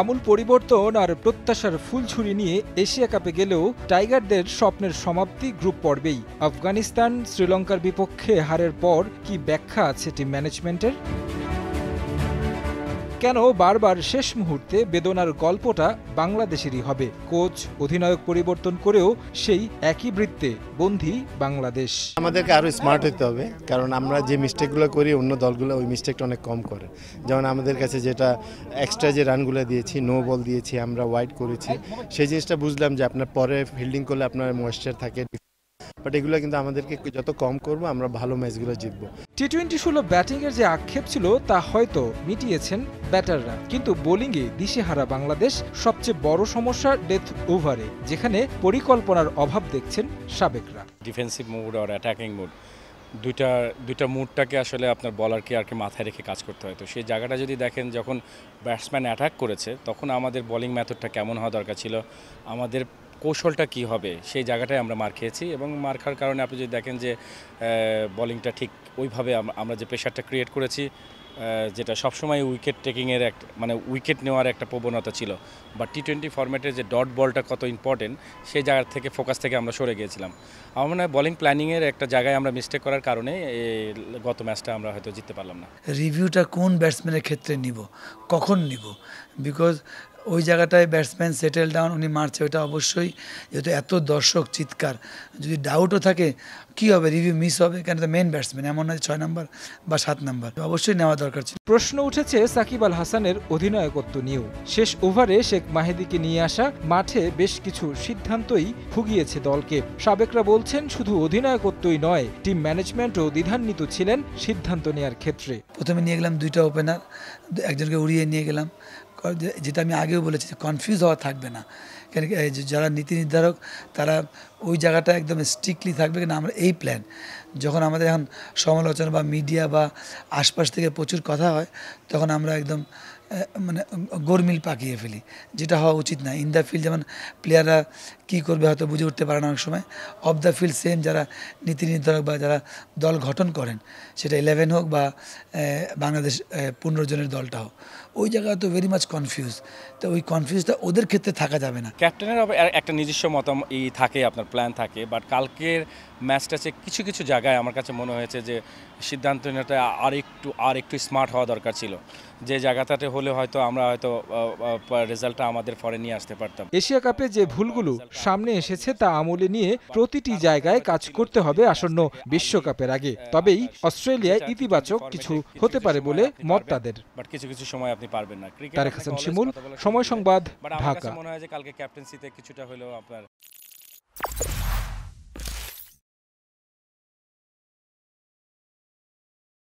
আমূল পরিবর্তন আর প্রত্যাশার ফুলঝুরি নিয়ে এশিয়া কাপে গেলেও টাইগারদের স্বপ্নের সমাপ্তি গ্রুপ পর্বেই। আফগানিস্তান, শ্রীলঙ্কার বিপক্ষে হারের পর কি ব্যাখ্যা আছে টিম ম্যানেজমেন্টের কেন বারবার শেষ মুহূর্তে বেদনার গল্পটা বাংলাদেশেরই হবে? কোচ, অধিনায়ক পরিবর্তন করেও সেই একই বৃত্তে বন্দী বাংলাদেশ। আমাদেরকে আরও স্মার্ট হতে হবে, কারণ আমরা যে মিস্টেকগুলো করি, অন্য দলগুলো ওই মিস্টেকটা অনেক কম করে। যেমন আমাদের কাছে যেটা এক্সট্রা যে রানগুলো দিয়েছি নো বল দিয়েছি, আমরা ওয়াইড করেছি, সেই জিনিসটা বুঝলাম যে আপনার পরে ফিল্ডিং করলে আপনার ময়েশ্চার থাকে বাট এগুলো কিন্তু আমাদেরকে যত কম করব আমরা ভালো ম্যাচগুলো জিতবো। টি টোয়েন্টি ষোলো ব্যাটিংয়ের যে আক্ষেপ ছিল তা হয়তো মিটিয়েছেন ব্যাটাররা। কিন্তু বোলিংয়ে দিশেহারা বাংলাদেশ সবচেয়ে বড় সমস্যা ডেথ ওভারে যেখানে পরিকল্পনার অভাব দেখছেন সাবেকরা। ডিফেন্সিভ মুড আর অ্যাটাকিং মুড দুইটা দুইটা মুডটাকে আসলে আপনার বলারকে আর কি মাথায় রেখে কাজ করতে হয়। তো সেই জায়গাটা যদি দেখেন যখন ব্যাটসম্যান অ্যাটাক করেছে তখন আমাদের বোলিং মেথডটা কেমন হওয়া দরকার ছিল? আমাদের কৌশলটা কি হবে? সেই জায়গাটায় আমরা মার খেয়েছি এবং মার খাওয়ার কারণে আপনি যদি দেখেন যে বোলিংটা ঠিক ওইভাবে আমরা যে প্রেশারটা ক্রিয়েট করেছি যেটা সবসময় উইকেট টেকিংয়ের এক মানে উইকেট নেওয়ার একটা প্রবণতা ছিল। বা টি টোয়েন্টি ফরম্যাটের যে ডট বলটা কত ইম্পর্টেন্ট সেই জায়গার থেকে ফোকাস থেকে আমরা সরে গিয়েছিলাম। আমার মনে হয় বলিং প্ল্যানিংয়ের একটা জায়গায় আমরা মিস্টেক করার কারণে গত ম্যাচটা আমরা হয়তো জিততে পারলাম না। রিভিউটা কোন ব্যাটসম্যানের ক্ষেত্রে নিব? কখন নিব? বিকজ ওই জায়গাটায় ব্যাটসম্যান সেটেল ডাউন উনি মারছে ওটা অবশ্যই যেহেতু এত দর্শক চিৎকার। যদি ডাউটও থাকে কি হবে? রিভিউ মিস হবে? কেন? তো মেন ব্যাটসম্যান এমন নয় ছয় নম্বর বা সাত নাম্বার অবশ্যই নেওয়া দরকার ছিল। প্রশ্ন উঠেছে সাকিব আল হাসানের অধিনায়কত্ব নিয়েও। শেষ ওভারে শেখ মাহেদিকে নিয়ে আসা মাঠে বেশ কিছু সিদ্ধান্তই ভুগিয়েছে দলকে। সাবেকরা বলছেন শুধু অধিনায়কত্বই নয় টিম ম্যানেজমেন্টও দ্বিধান্বিত ছিলেন সিদ্ধান্ত নেয়ার ক্ষেত্রে। প্রথমে নিয়ে গেলাম দুইটা ওপেনার একজনকে উড়িয়ে নিয়ে গেলাম। যেটা আমি আগেও বলেছি কনফিউজ হওয়া থাকবে না। কেন যারা নীতি নির্ধারক, তারা ওই জায়গাটা একদম স্ট্রিক্টলি থাকবে কিনা আমরা এই প্ল্যান যখন আমাদের এখন সমালোচনা বা মিডিয়া বা আশপাশ থেকে প্রচুর কথা হয়, তখন আমরা একদম মানে গোরমিল পাকিয়ে ফেলি, যেটা হওয়া উচিত না। ইন দ্য ফিল্ড যেমন প্লেয়াররা কী করবে হয়তো বুঝে উঠতে পারে না অনেক সময়। অফ দ্য ফিল্ড সেম যারা নীতি নির্ধারক বা যারা দল গঠন করেন, সেটা ইলেভেন হোক বা বাংলাদেশ পনেরো জনের দলটা হোক। ওই জায়গায় তো ভেরি মাচ কনফিউজ তো ওই কনফিউজটা ওদের ক্ষেত্রে থাকা যাবে না। ক্যাপ্টেনের একটা নিজস্ব মতাম, ই থাকে, আপনার প্ল্যান থাকে। বাট কালকের ম্যাচটাতে কিছু কিছু জায়গায় আমার কাছে মনে হয়েছে যে, সিদ্ধান্ত নেওয়াটা আর একটু আর একটু স্মার্ট হওয়া দরকার ছিল। যে জায়গাটাতে হলে হয়তো আমরা হয়তো রেজাল্টটা আমাদের ফরে নিয়ে আসতে পারতাম। এশিয়া কাপে যে ভুলগুলো সামনে এসেছে তা আমলে নিয়ে প্রতিটি জায়গায় কাজ করতে হবে আসন্ন বিশ্বকাপের আগে। তবেই অস্ট্রেলিয়ায় ইতিবাচক কিছু হতে পারে বলে মত তাদের। বাট কিছু কিছু সময় আপনি পারবেন না। তারেক হাসান শিমুল, সময় সংবাদ, ঢাকা। মনে হয় যে কালকে ক্যাপ্টেন্সিতে কিছুটা হলেও আপনার